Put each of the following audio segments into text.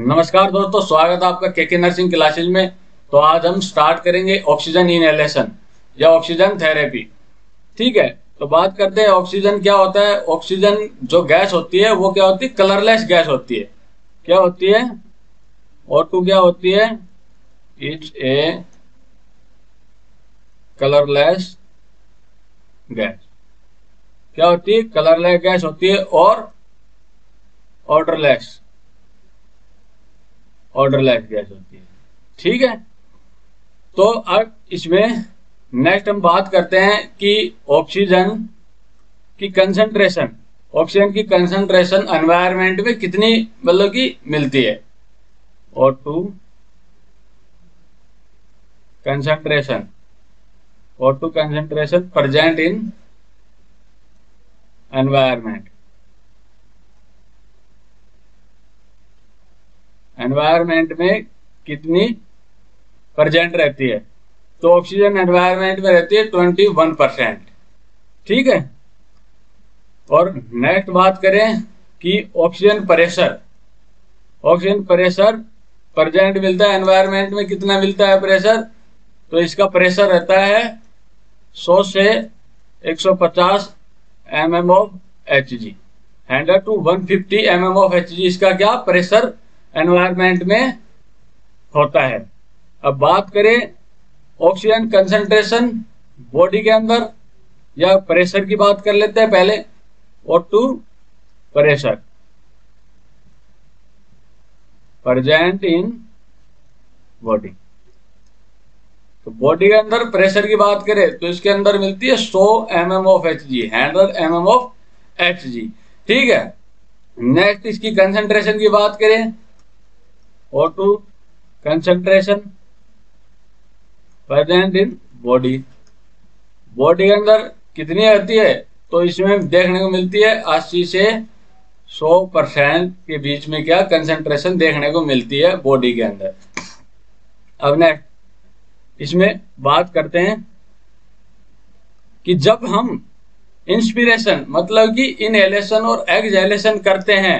नमस्कार दोस्तों, स्वागत है आपका केके नर्सिंग क्लासेज में। तो आज हम स्टार्ट करेंगे ऑक्सीजन इनहेलेशन या ऑक्सीजन थेरेपी ठीक है तो बात करते हैं ऑक्सीजन क्या होता है। ऑक्सीजन जो गैस होती है, वो क्या होती है? कलरलेस गैस होती है। क्या होती है? और टू क्या होती है? इट्स ए कलरलेस गैस क्या होती है? कलरलेस गैस होती है और ऑर्डरलेस ऑर्डरलेस गैस होती है। ठीक है? तो अब इसमें नेक्स्ट हम बात करते हैं कि ऑक्सीजन की कंसंट्रेशन ऑक्सीजन की कंसंट्रेशन एनवायरमेंट में कितनी मतलब की मिलती है? और टू कंसंट्रेशन और two concentration present in environment environment में कितनी प्रजेंट रहती है? तो ऑक्सीजन एनवायरमेंट में रहती है ट्वेंटी वन परसेंट ठीक है? और नेक्स्ट बात करें कि oxygen pressure oxygen pressure present मिलता है एनवायरमेंट में, कितना मिलता है प्रेशर तो इसका प्रेशर रहता है 100 से 150 M M of H G hundred to 150 M M of H G इसका क्या? प्रेशर एनवायरमेंट में होता है। अब बात करें ऑक्सीजन कंसंट्रेशन बॉडी के अंदर, या प्रेशर की बात कर लेते हैं पहले, और two pressure present in body तो बॉडी के अंदर प्रेशर की बात करें तो इसके अंदर मिलती है 100 M M of H G hundred M M of H G ठीक है? नेक्स्ट इसकी कंसंट्रेशन की बात करें O2 concentration present in body body के अंदर कितनी आती है तो इसमें देखने को मिलती है अस्सी से 100 परसेंट के बीच में क्या कंसेंट्रेशन देखने को मिलती है बॉडी के अंदर। अब नेक्स्ट इसमें बात करते हैं कि जब हम इंस्पिरेशन मतलब कि इनहेलेशन और एक्सहेलेशन करते हैं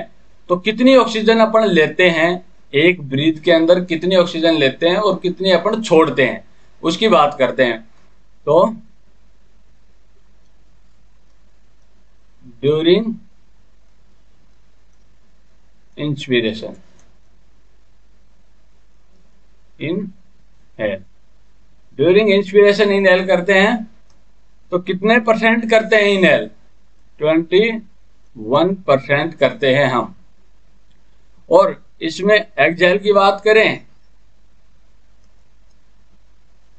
तो कितनी ऑक्सीजन अपन लेते हैं? एक ब्रीथ के अंदर कितनी ऑक्सीजन लेते हैं और कितनी अपन छोड़ते हैं? उसकी बात करते हैं। तो during inspiration inhale during inspiration inhale करते हैं तो कितने परसेंट करते हैं inhale twenty one percent करते हैं हम। और इसमें एक्जेल की बात करें।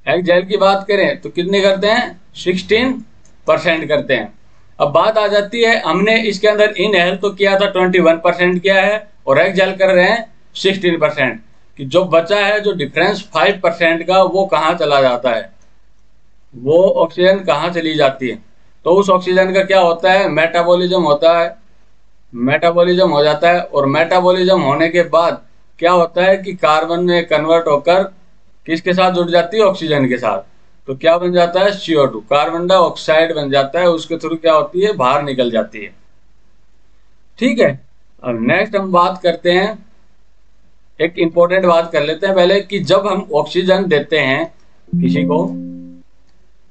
एक्जेल की बात करें तो कितने करते हैं? सिक्सटीन परसेंट करते हैं। अब बात आ जाती है, हमने इसके अंदर इन हेल्थ तो किया था ट्वेंटी वन परसेंट किया है और एक्जेल कर रहे हैं सिक्सटीन परसेंट कि जो बचा है, जो डिफरेंस फाइव परसेंट का, वो कहाँ चला जाता है? वो ऑक्सीजन कहाँ चली जाती है? तो उस ऑक्सीजन का क्या होता है? मेटाबॉलिज्म होता है। मेटाबॉलिज्म हो जाता है और मेटाबॉलिज्म होने के बाद क्या होता है कि कार्बन में कन्वर्ट होकर किसके साथ जुड़ जाती है? ऑक्सीजन के साथ। तो क्या बन जाता है? सीओ टू कार्बन डाइऑक्साइड बन जाता है, उसके थ्रू क्या होती है? बाहर निकल जाती है। ठीक है? अब नेक्स्ट हम बात करते हैं। एक इंपॉर्टेंट बात कर लेते हैं पहले कि जब हम ऑक्सीजन देते हैं किसी को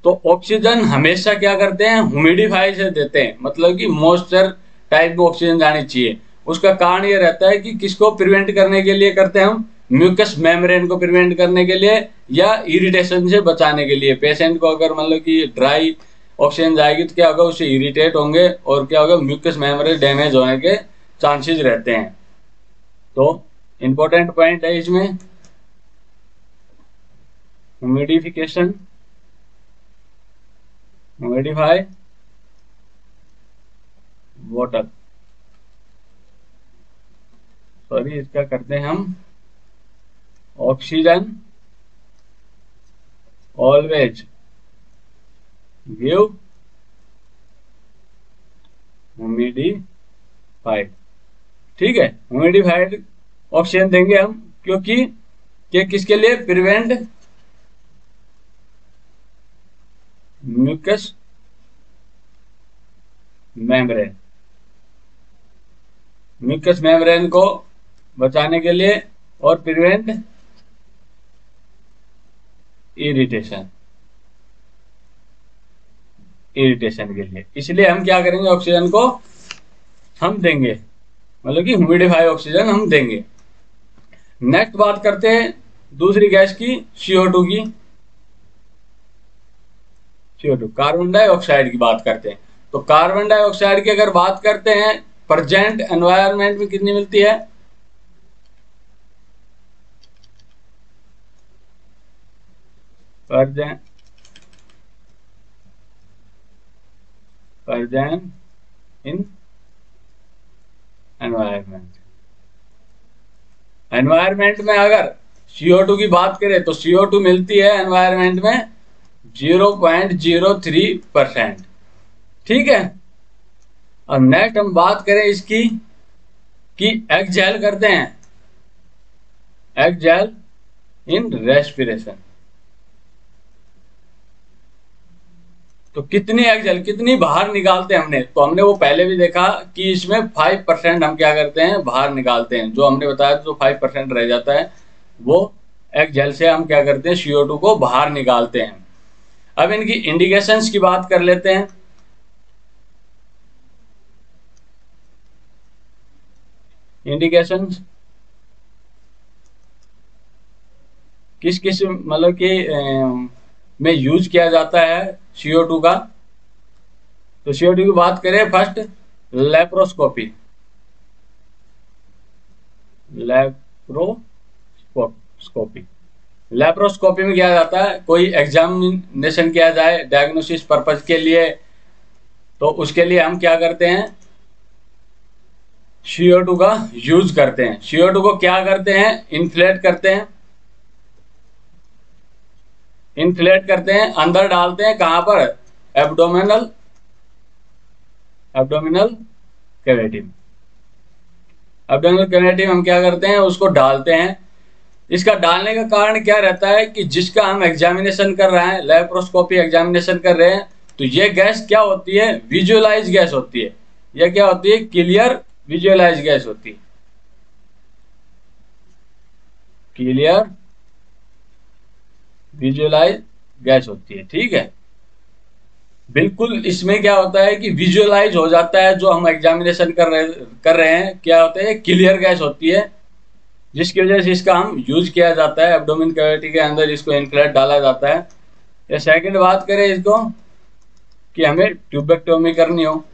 तो ऑक्सीजन हमेशा क्या करते हैं? ह्यूमिडिफाई से देते हैं। मतलब कि मॉइस्चर टाइप में ऑक्सीजन जानी चाहिए। उसका कारण ये रहता है कि किसको प्रिवेंट करने के लिए करते हैं हम? म्यूकस मेम्ब्रेन को प्रिवेंट करने के लिए या इरिटेशन से बचाने के लिए। पेशेंट को अगर मतलब कि ड्राई ऑक्सीजन जाएगी तो क्या होगा? उससे इरिटेट होंगे और क्या होगा? म्यूकस मेम्ब्रेन डैमेज होने के चांसेस रहते हैं। तो इंपॉर्टेंट पॉइंट है इसमें। ह्यूमिडिफिकेशन ह्यूमिडिफाई वाटर सॉरी इसका करते हैं हम ऑक्सीजन ऑलवेज गिव ह्यूमिडिफाइड ठीक है? ह्यूमिडिफाइड ऑक्सीजन देंगे हम, क्योंकि के किसके लिए? Prevent mucous membrane mucous membrane को बचाने के लिए और प्रिवेंट इरिटेशन इरिटेशन के लिए। इसलिए हम क्या करेंगे, ऑक्सीजन को हम देंगे। मतलब कि ह्यूमिडिफाई ऑक्सीजन हम देंगे। नेक्स्ट बात करते हैं, दूसरी गैस की CO2 की। CO2 कार्बन डाइऑक्साइड की बात करते हैं। तो कार्बन डाइऑक्साइड की अगर बात करते हैं प्रजेंट एनवायरमेंट में कितनी मिलती है? Present in environment. एनवायरमेंट में अगर CO2 की बात करें तो CO2 मिलती है एनवायरमेंट में 0.03 परसेंट ठीक है? और नेक्स्ट हम बात करें इसकी कि एक्जेल करते हैं। एक्जेल इन रेस्पिरेशन तो कितनी एक्सेल कितनी बाहर निकालते हैं हमने? तो हमने वो पहले भी देखा कि इसमें फाइव परसेंट हम क्या करते हैं? बाहर निकालते हैं। जो हमने बताया जो फाइव परसेंट रह जाता है, वो एक्सेल से हम क्या करते हैं? सीओ टू को बाहर निकालते हैं। अब इनकी इंडिकेशंस की बात कर लेते हैं। इंडिकेशंस किस किस मतलब कि में यूज़ किया जाता है CO2 का? तो CO2 की बात करें फ़र्स्ट लेप्रोस्कोपी लेप्रोस्कोपी लेप्रोस्कोपी में किया जाता है, कोई एग्जामिनेशन किया जाए डायग्नोसिस पर्पज के लिए तो उसके लिए हम क्या करते हैं? CO2 का यूज़ करते हैं। CO2 को क्या करते हैं? इन्फ्लेट करते हैं। इन्फ्लेट करते हैं, अंदर डालते हैं कहाँ पर? Abdominal abdominal cavity abdominal cavity हम क्या करते हैं? उसको डालते हैं। इसका डालने का कारण क्या रहता है कि जिसका हम एग्जामिनेशन कर रहे हैं लेप्रोस्कोपी एग्जामिनेशन कर रहे हैं तो ये गैस क्या होती है? विजुअलाइज गैस होती है। यह क्या होती है? क्लियर विजुअलाइज गैस होती है। क्लियर विजुअलाइज गैस होती है, ठीक है? बिल्कुल इसमें क्या होता है कि विजुअलाइज हो जाता है जो हम एग्जामिनेशन कर रहे कर रहे हैं। क्या होता है क्लियर गैस होती है, जिसकी वजह से इसका हम यूज़ किया जाता है। एब्डोमिन कैविटी के अंदर इसको इनफ्लेट डाला जाता है। या सेकंड बात करें इसको कि हमें ट्यूबेक्टोमी करनी हो।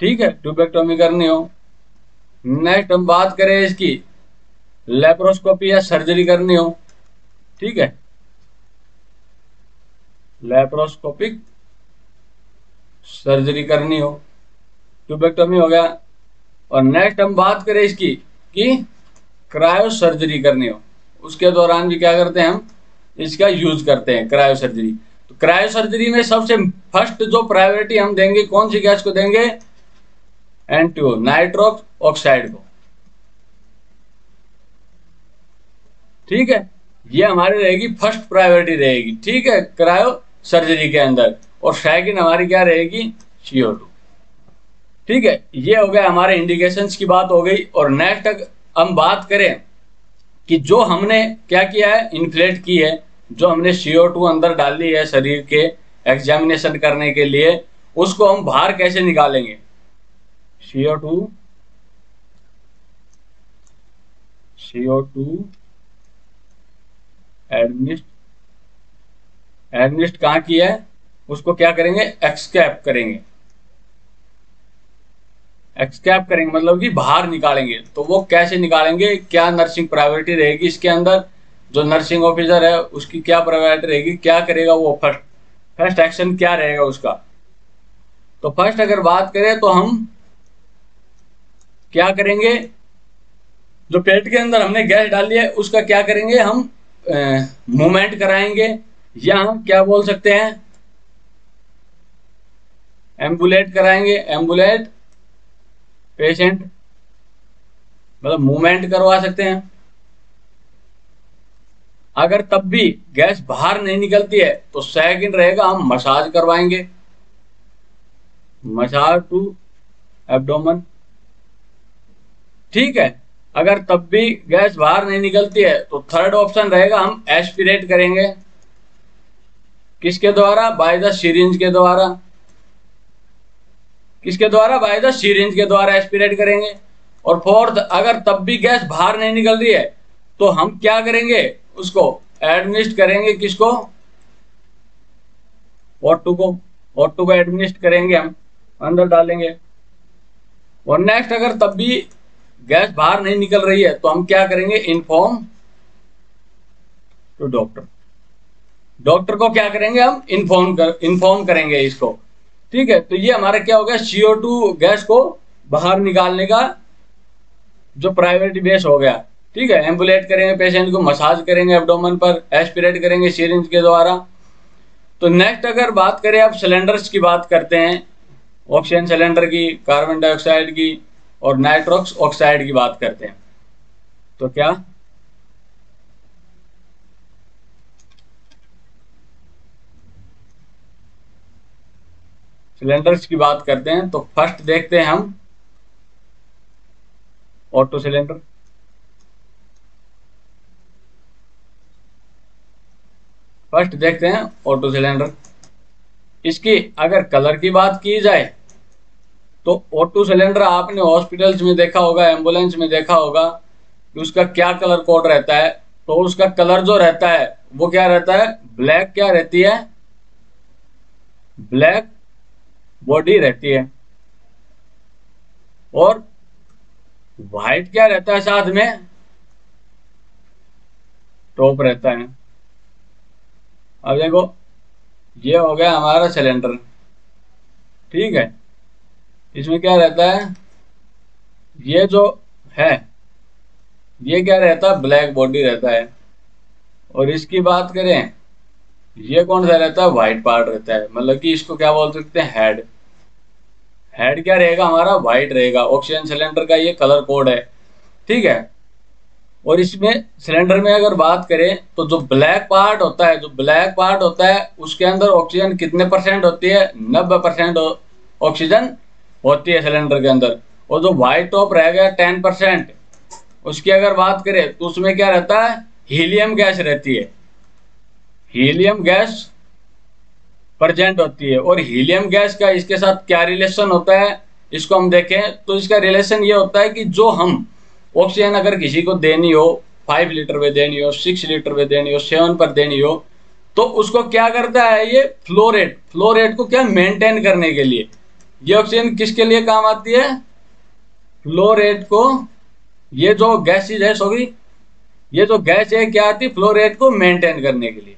ठीक है ट्यूबेक्टोमी करनी हो। नेक्स्ट हम बात करें इसकी। लेप्रोस्कोपी या सर्जरी करनी हो। ठीक है। लेप्रोस्कोपिक सर्जरी करनी हो। ट्यूबेक्टोमी हो गया। और नेक्स्ट हम बात करें इसकी कि क्रायो सर्जरी करनी हो। उसके दौरान भी क्या करते हैं हम? इसका यूज़ करते हैं क्रायो सर्जरी तो क्रायो सर्जरी में सबसे फ़र्स्ट जो प्रायोरिटी हम देंगे, कौन सी गैस को देंगे? एंटीओ नाइट्रोक्स ऑक्साइड को। ठीक है? ये हमारी रहेगी फ़र्स्ट प्रायोरिटी रहेगी। ठीक है? क्रायो सर्जरी के अंदर। और सेकंड हमारी क्या रहेगी? सीओ टू ठीक है? ये हो गया हमारे इंडिकेशंस की बात हो गई। और नेक्स्ट हम बात करें कि जो हमने क्या किया है? इन्फ्लेट की है। जो हमने सीओ टू अंदर डाली है शरीर के एग्जामिनेशन करने के लिए, उसको हम बाहर कैसे निकालेंगे? सीओ टू सीओ टू एडमिस्ट एडमिस्ट कहाँ की है? उसको क्या करेंगे? एक्सकैप करेंगे। एक्सकैप करेंगे मतलब कि बाहर निकालेंगे। तो वो कैसे निकालेंगे? क्या नर्सिंग प्रायोरिटी रहेगी इसके अंदर? जो नर्सिंग ऑफिसर है, उसकी क्या प्रायोरिटी रहेगी? क्या करेगा वो? फ़र्स्ट फ़र्स्ट एक्शन क्या रहेगा उसका? तो फ़र्स्ट अगर बात करें तो हम क्या करेंगे? जो पेट के अंदर हमने गैस डाली है, उसका क्या करेंगे हम? मूवमेंट कराएँगे। या हम क्या बोल सकते हैं? एम्बुलेट कराएँगे। एम्बुलेट पेशेंट मतलब मूवमेंट करवा सकते हैं। अगर तब भी गैस बाहर नहीं निकलती है तो सेकंड रहेगा हम मसाज करवाएँगे। Massage to abdomen. ठीक है? अगर तब भी गैस बाहर नहीं निकलती है तो थर्ड ऑप्शन रहेगा, हम एस्पिरेट करेंगे। किसके द्वारा? बाय द सीरिंज के द्वारा। किसके द्वारा? बाय द सीरिंज के द्वारा एस्पिरेट करेंगे। और फोर्थ अगर तब भी गैस बाहर नहीं निकल रही है तो हम क्या करेंगे? उसको एडमिनिस्ट करेंगे किसको? टू को। टू को एडमिनिस्ट करेंगे हम। अंदर डालेंगे। और नेक्स्ट अगर तब भी गैस बाहर नहीं निकल रही है तो हम क्या करेंगे? इन्फॉर्म टू डॉक्टर डॉक्टर को क्या करेंगे हम? इन्फॉर्म कर इन्फॉर्म करेंगे इसको। ठीक है तो ये हमारा क्या हो गया? सीओ टू गैस को बाहर निकालने का जो प्राइवेट बेस हो गया। ठीक है एम्बुलेट करेंगे पेशेंट को मसाज करेंगे एब्डोमन पर एस्पिरेट करेंगे सीरिंज के द्वारा। तो नेक्स्ट अगर बात करें, आप सिलेंडर्स की बात करते हैं ऑक्सीजन सिलेंडर की कार्बन डाइऑक्साइड की और नाइट्रोक्स ऑक्साइड की बात करते हैं। तो क्या? सिलेंडर्स की बात करते हैं तो फ़र्स्ट देखते हैं हम। Auto cylinder. फ़र्स्ट देखते हैं ऑटो सिलेंडर। इसकी अगर कलर की बात की जाए तो ऑटो सिलेंडर आपने हॉस्पिटल्स में देखा होगा एंबुलेंस में देखा होगा कि उसका क्या कलर कोड रहता है। तो उसका कलर जो रहता है, वो क्या रहता है? ब्लैक क्या रहती है? ब्लैक बॉडी रहती है। और व्हाइट क्या रहता है साथ में? टॉप रहता है। अब देखो, ये हो गया हमारा सिलेंडर ठीक है? इसमें क्या रहता है? ये जो है, ये क्या रहता है? ब्लैक बॉडी रहता है। और इसकी बात करें, ये कौन सा रहता है? व्हाइट पार्ट रहता है। मतलब कि इसको क्या बोल सकते हैं? हेड। हेड क्या रहेगा? हमारा व्हाइट रहेगा। ऑक्सीजन सिलेंडर का ये कलर कोड है। ठीक है? और इसमें सिलेंडर में अगर बात करें तो जो ब्लैक पार्ट होता है, जो ब्लैक पार्ट होता है, उसके अंदर ऑक्सीजन कितने परसेंट होती है? नब्बे परसेंट ऑक्सीजन होती है सिलेंडर के अंदर। और जो व्हाइट टॉप रह गया टेन परसेंट उसकी अगर बात करें तो उसमें क्या रहता है? हीलियम गैस रहती है। हीलियम गैस प्रेजेंट होती है। और हीलियम गैस का इसके साथ क्या रिलेशन होता है? इसको हम देखें तो इसका रिलेशन ये होता है कि जो हम ऑक्सीजन अगर किसी को देनी हो फाइव लीटर में देनी हो सिक्स लीटर में देनी हो सेवन पर देनी हो तो उसको क्या करता है ये? फ्लो रेट फ्लो रेट को क्या? मेंटेन करने के लिए। ये ऑक्सीजन किसके लिए काम आती है? फ्लो रेट को। ये जो गैस है सॉरी ये जो गैस है, क्या आती है? फ्लो रेट को मेंटेन करने के लिए।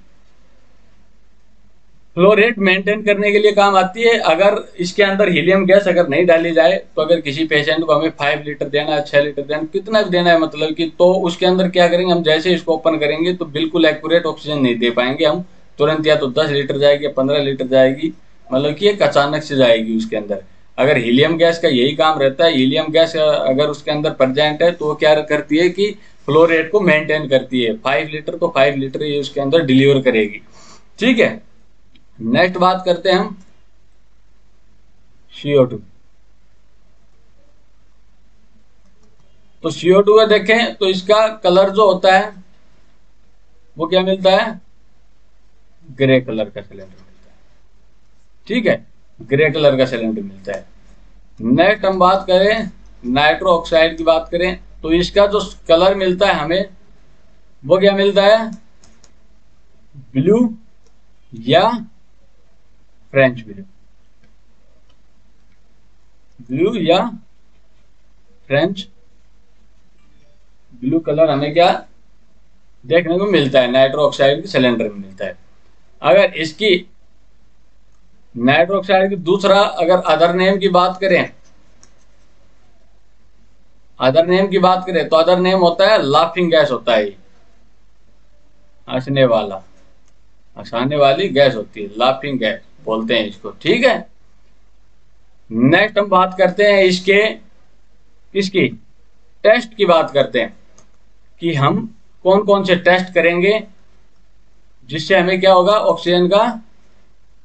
फ्लो रेट मेंटेन करने के लिए काम आती है। अगर इसके अंदर हीलियम गैस अगर नहीं डाली जाए तो अगर किसी पेशेंट को हमें फाइव लीटर देना है, छह लीटर देना कितना भी देना है मतलब कि तो उसके अंदर क्या करेंगे? हम जैसे इसको ओपन करेंगे तो बिल्कुल एक्यूरेट ऑक्सीजन नहीं दे पाएँगे हम। तुरंत या तो दस लीटर जाएगी पंद्रह लीटर जाएगी। मतलब कि एक अचानक से जाएगी उसके अंदर। अगर हीलियम गैस का यही काम रहता है, हीलियम गैस अगर उसके अंदर प्रजेंट है तो वो क्या करती है कि फ्लो रेट को मेंटेन करती है। फाइव लीटर तो फाइव लीटर ये उसके अंदर डिलीवर करेगी। ठीक है? नेक्स्ट बात करते हैं हम। C O two C O two देखें तो इसका कलर जो होता है, वो क्या मिलता है? ग्रे कलर का सिलेंडर। ठीक है? ग्रे कलर का सिलेंडर मिलता है। नेक्स्ट हम बात करें नाइट्रो ऑक्साइड की बात करें तो इसका जो कलर मिलता है हमें, वो क्या मिलता है? ब्लू या फ्रेंच ब्लू ब्लू या फ्रेंच ब्लू कलर हमें क्या देखने को मिलता है? नाइट्रो ऑक्साइड के सिलेंडर में मिलता है। अगर इसकी नाइट्रो ऑक्साइड की दूसरा अगर अदर नेम की बात करें अदर नेम की बात करें तो अदर नेम होता है लाफिंग गैस होता है हंसने वाला। हंसाने वाली गैस होती है लाफिंग गैस बोलते हैं इसको, ठीक है? नेक्स्ट हम बात करते हैं इसके किसकी टेस्ट की बात करते हैं कि हम कौन कौन से टेस्ट करेंगे, जिससे हमें क्या होगा ऑक्सीजन का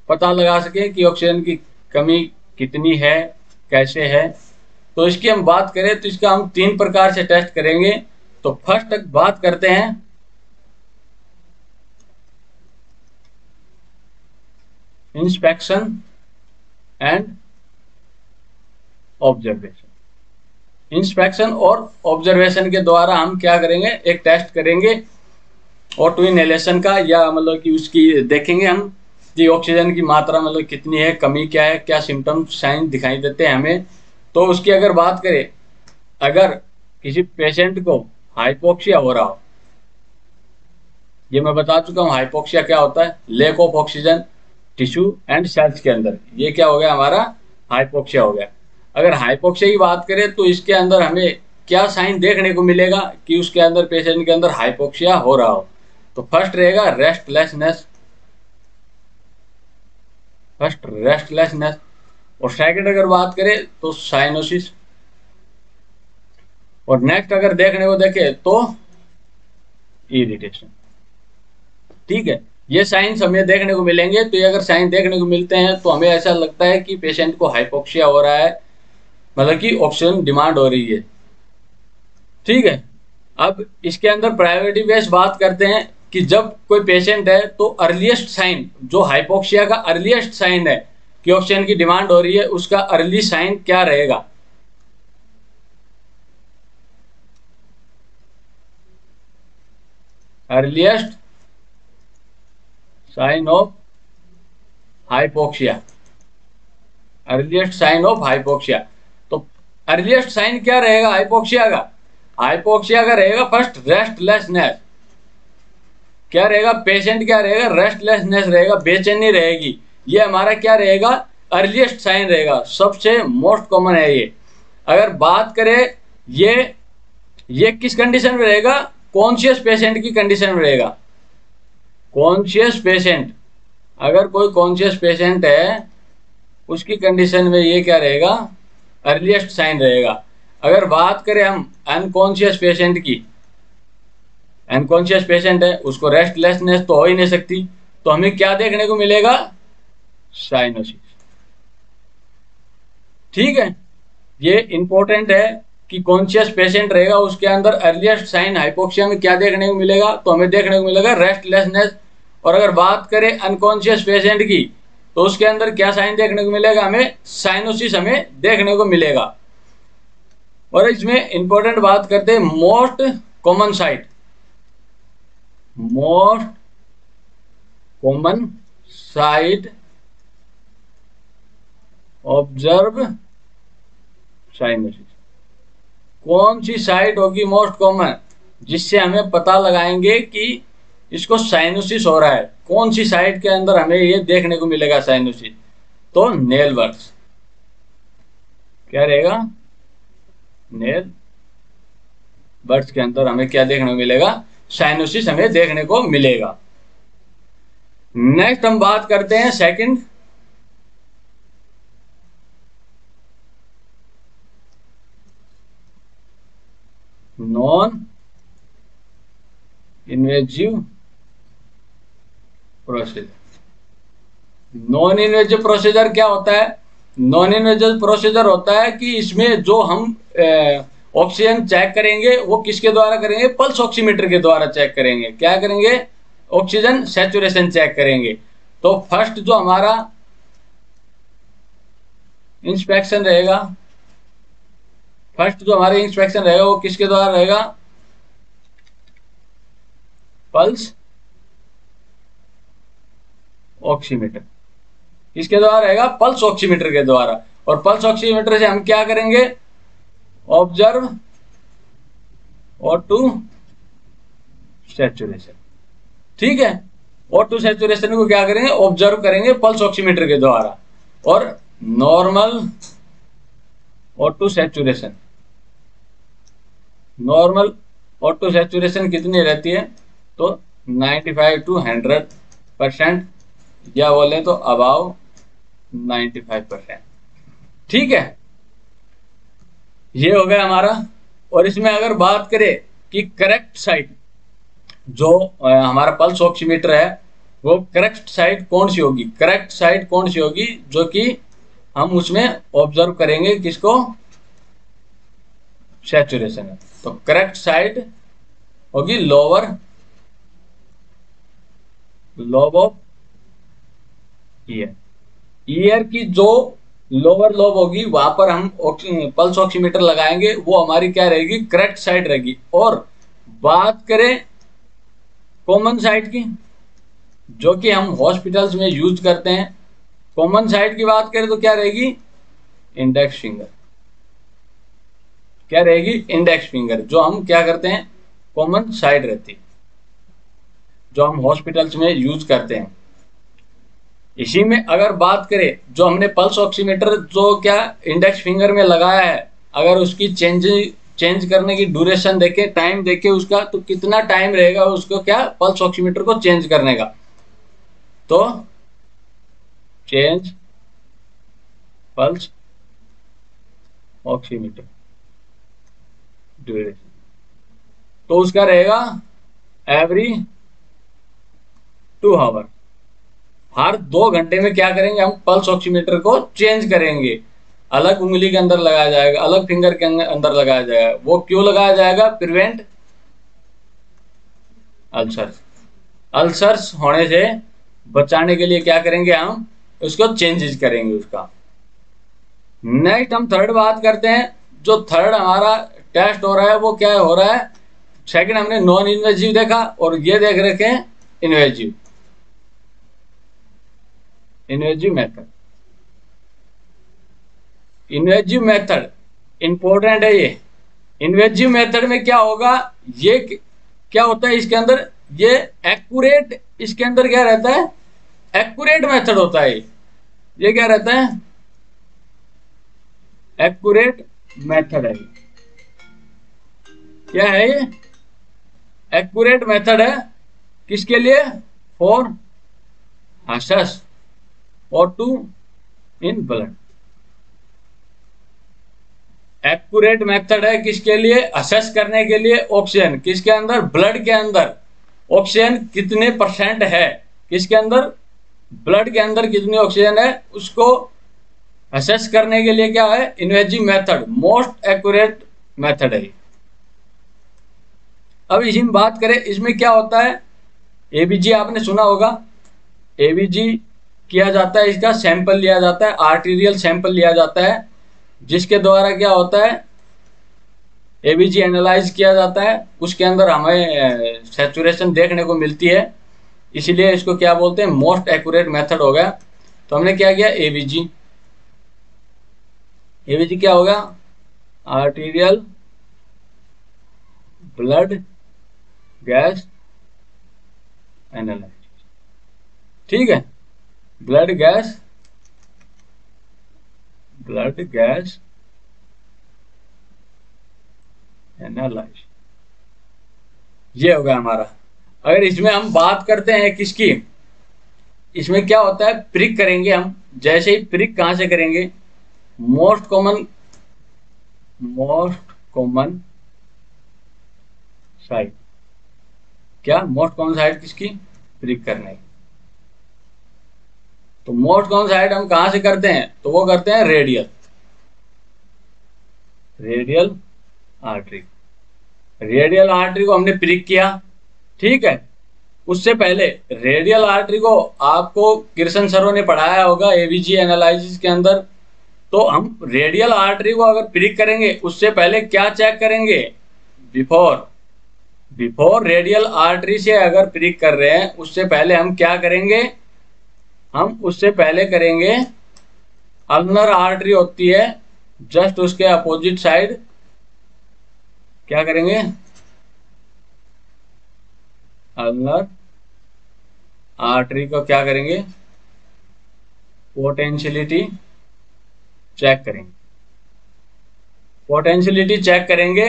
पता लगा सके कि ऑक्सीजन की कमी कितनी है, कैसे है। तो इसकी हम बात करें तो इसका हम तीन प्रकार से टेस्ट करेंगे। तो फ़र्स्ट बात करते हैं। इंस्पेक्शन एंड ऑब्जर्वेशन इंस्पेक्शन और ऑब्जर्वेशन के द्वारा हम क्या करेंगे? एक टेस्ट करेंगे। ऑटो इनहेलेशन का या मतलब कि उसकी देखेंगे हम। कि ऑक्सीजन की मात्रा मतलब कितनी है, कमी क्या है, क्या सिम्टम साइन दिखाई देते हैं हमें तो उसकी अगर बात करें, अगर किसी पेशेंट को हाइपोक्सिया हो रहा हो, ये मैं बता चुका हूँ हाइपोक्सिया क्या होता है? Lack of oxygen tissue and cells के अंदर। ये क्या हो गया हमारा? हाइपोक्सिया हो गया। अगर हाइपोक्सिया की बात करें तो इसके अंदर हमें क्या साइन देखने को मिलेगा कि उसके अंदर पेशेंट के अंदर हाइपोक्सिया हो रहा हो? तो फ़र्स्ट रहेगा रेस्टलेसनेस फ़र्स्ट रेस्टलेसनेस और सेकंड अगर बात करें तो साइनोसिस और नेक्स्ट अगर देखने को देखे तो इरिटेशन ठीक है? ये साइंस हमें देखने को मिलेंगे। तो ये अगर साइन देखने को मिलते हैं तो हमें ऐसा लगता है कि पेशेंट को हाइपोक्सिया हो रहा है। मतलब कि ऑक्सीजन डिमांड हो रही है। ठीक है? अब इसके अंदर प्रायोरिटी बेस बात करते हैं। कि जब कोई पेशेंट है तो अर्लीस्ट साइन जो हाइपोक्सिया का अर्लीस्ट साइन है, कि ऑक्सीजन की डिमांड हो रही है, उसका अर्ली साइन क्या रहेगा? Earliest sign of hypoxia earliest sign of hypoxia तो अर्लीस्ट साइन क्या रहेगा हाइपोक्सिया का? हाइपोक्सिया का रहेगा फ़र्स्ट रेस्टलेसनेस क्या रहेगा? पेशेंट क्या रहेगा? रेस्टलेसनेस रहेगा, बेचैनी रहेगी। ये हमारा क्या रहेगा? अर्लीस्ट साइन रहेगा। सबसे मोस्ट कॉमन है ये। अगर बात करें, ये ये किस कंडीशन में रहेगा? कॉन्शियस पेशेंट की कंडीशन में रहेगा। कॉन्शियस पेशेंट अगर कोई कॉन्शियस पेशेंट है, उसकी कंडीशन में ये क्या रहेगा? अर्लीस्ट साइन रहेगा। अगर बात करें हम अनकॉन्शियस पेशेंट की अनकॉन्शियस पेशेंट है? उसको रेस्टलेसनेस तो हो ही नहीं सकती। तो हमें क्या देखने को मिलेगा? साइनोसिस ठीक है? ये इंपॉर्टेंट है कि कॉन्शियस पेशेंट रहेगा, उसके अंदर अर्लीस्ट साइन हाइपोक्सिया में क्या देखने को मिलेगा? तो हमें देखने को मिलेगा रेस्टलेसनेस और अगर बात करें अनकॉन्शियस पेशेंट की तो उसके अंदर क्या साइन देखने को मिलेगा? हमें साइनोसिस हमें देखने को मिलेगा। और इसमें इंपॉर्टेंट बात करते हैं most common site most common site observe cyanosis कौन सी साइट होगी मोस्ट कॉमन जिससे हमें पता लगाएँगे कि इसको साइनोसिस हो रहा है। कौन सी साइट के अंदर हमें ये देखने को मिलेगा साइनोसिस तो नेल वर्ड्स क्या रहेगा? नेल बर्ड्स के अंदर हमें क्या देखने को मिलेगा? साइनोसिस हमें देखने को मिलेगा। नेक्स्ट हम बात करते हैं second non invasive procedure non invasive procedure क्या होता है? नॉन इन्वेजिव प्रोसीजर होता है कि इसमें जो हम ऑक्सीजन चेक करेंगे, वो किसके द्वारा करेंगे? पल्स ऑक्सीमीटर के द्वारा चेक करेंगे। क्या करेंगे? ऑक्सीजन सेचुरेशन चेक करेंगे। तो फ़र्स्ट जो हमारा इंस्पेक्शन रहेगा, फ़र्स्ट जो हमारे इंस्पेक्शन रहेगा, वो किसके द्वारा रहेगा? Pulse oximeter. किसके द्वारा रहेगा? पल्स ऑक्सीमीटर के द्वारा। और पल्स ऑक्सीमीटर से हम क्या करेंगे? ऑब्ज़र्व और टू सेचुरेशन ठीक है? और टू सेचुरेशन को क्या करेंगे? ऑब्ज़र्व करेंगे पल्स ऑक्सीमीटर के द्वारा। और normal O two saturation normal O two saturation कितनी रहती है? तो 95 टू 100 परसेंट या बोले तो अबाव 95 परसेंट ठीक है? ये हो गया हमारा। और इसमें अगर बात करें कि करेक्ट साइड जो हमारा पल्स ऑक्सीमीटर है, वो करेक्ट साइड कौन सी होगी? करेक्ट साइड कौन सी होगी? जो कि हम उसमें ऑब्ज़र्व करेंगे किसको? सेचुरेशन है तो करेक्ट साइड होगी lower lobe of ear ear की जो लोअर लोब होगी, वहाँ पर हम पल्स ऑक्सीमीटर लगाएँगे, वो हमारी क्या रहेगी? करेक्ट साइड रहेगी। और बात करें कॉमन साइड की, जो कि हम हॉस्पिटल्स में यूज़ करते हैं। कॉमन साइड की बात करें तो क्या रहेगी? इंडेक्स फिंगर क्या रहेगी? इंडेक्स फिंगर जो हम क्या करते हैं? कॉमन साइड रहती। जो हम हॉस्पिटल्स में यूज़ करते हैं। इसी में अगर बात करें, जो हमने पल्स ऑक्सीमीटर जो क्या इंडेक्स फिंगर में लगाया है, अगर उसकी चेंज चेंज करने की ड्यूरेशन देखे टाइम देखे उसका तो कितना टाइम रहेगा उसको क्या पल्स ऑक्सीमीटर को चेंज करने का? तो चेंज पल्स ऑक्सीमीटर ड्यूरेशन तो उसका रहेगा एवरी टू आवर हर दो घंटे में क्या करेंगे, हम पल्स ऑक्सीमीटर को चेंज करेंगे। अलग उंगली के अंदर लगाया जाएगा, अलग फिंगर के अंदर लगाया जाएगा। वो क्यों लगाया जाएगा? प्रिवेंट अल्सर्स अल्सर्स होने से बचाने के लिए क्या करेंगे हम? उसको चेंजेस करेंगे उसका। नेक्स्ट हम थर्ड बात करते हैं। जो थर्ड हमारा टेस्ट हो रहा है, वो क्या हो रहा है? सेकंड हमने नॉन इन्वेजिव देखा और ये देख रखे invasive invasive method invasive method important है ये। इन्वेजिव मेथड में क्या होगा? ये क्या होता है इसके अंदर? ये एक्यूरेट इसके अंदर क्या रहता है? एक्यूरेट मेथड होता है ये। क्या रहता है? एक्यूरेट मेथड है। क्या है ये? एक्यूरेट मेथड है किसके लिए? For हसस O two in blood accurate method है किसके लिए? असेस करने के लिए ऑक्सीजन किसके अंदर? ब्लड के अंदर. ऑक्सीजन कितने परसेंट है? किसके अंदर? ब्लड के अंदर कितनी ऑक्सीजन है? उसको असेस करने के लिए क्या है? Invasive method most accurate method है अब इसी में बात करें, इसमें क्या होता है? एबीजी आपने सुना होगा. एबीजी किया जाता है, इसका सैंपल लिया जाता है, आर्टीरियल सैंपल लिया जाता है, जिसके द्वारा क्या होता है एबीजी एनालाइज किया जाता है, उसके अंदर हमें सेचुरेशन देखने को मिलती है, इसीलिए इसको क्या बोलते हैं मोस्ट एक्यूरेट मेथड हो गया। तो हमने क्या किया एबीजी एबीजी क्या होगा? आर्टीरियल, ब्लड, गैस एनालाइज ठीक है? Blood gas blood gas analyse ये होगा हमारा। अगर इसमें हम बात करते हैं किसकी, इसमें क्या होता है? प्रिक करेंगे हम। जैसे ही प्रिक कहाँ से करेंगे? Most common most common side क्या? मोस्ट कॉमन साइड किसकी? प्रिक करने। तो मोस्ट साइड हम कहाँ से करते हैं? तो वो करते हैं radial radial artery radial artery को हमने प्रिक किया। ठीक है? उससे पहले रेडियल आर्टरी को आपको कृष्ण सरो ने पढ़ाया होगा एवीजी एनालिसिस के अंदर। तो हम रेडियल आर्टरी को अगर प्रिक करेंगे, उससे पहले क्या चेक करेंगे? बिफोर बिफोर रेडियल आर्टरी से अगर प्रिक कर रहे हैं, उससे पहले हम क्या करेंगे? हम उससे पहले करेंगे। अल्नर आर्टरी होती है जस्ट उसके अपोजिट साइड क्या करेंगे? अल्नर आर्टरी को क्या करेंगे? पोटेंशियलिटी चेक करेंगे। पोटेंशियलिटी चेक करेंगे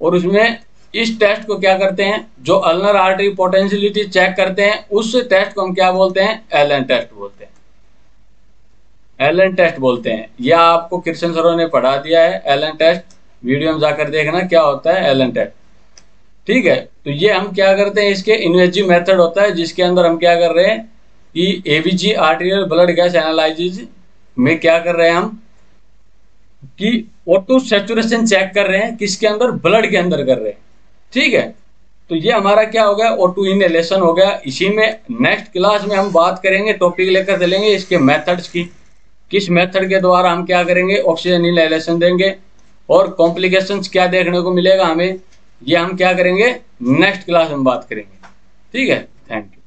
और उसमें इस टेस्ट को क्या करते हैं? जो अल्नर आर्टरी पोटेंशियलिटी चेक करते हैं, उस टेस्ट को हम क्या बोलते हैं? एल टेस्ट बोलते हैं। एल टेस्ट बोलते हैं। यह आपको कृष्ण सरो ने पढ़ा दिया है एल टेस्ट वीडियो में जाकर देखना क्या होता है एल टेस्ट ठीक है? तो ये हम क्या करते हैं, इसके इन्वेजिव मेथड होता है, जिसके अंदर हम क्या कर रहे हैं कि AVG arterial blood gas analysis में क्या कर रहे हैं हम? कि O2 सेचुरेशन चेक कर रहे हैं, किसके अंदर? ब्लड के अंदर कर रहे हैं। ठीक है? तो ये हमारा क्या हो गया? O2 इनहेलेशन हो गया। इसी में नेक्स्ट क्लास में हम बात करेंगे टॉपिक लेकर चलेंगे इसके मेथड्स की। किस मेथड के द्वारा हम क्या करेंगे? ऑक्सीजन इनहेलेशन देंगे। और कॉम्प्लिकेशन क्या देखने को मिलेगा हमें? ये हम क्या करेंगे? नेक्स्ट क्लास में बात करेंगे। ठीक है? Thank you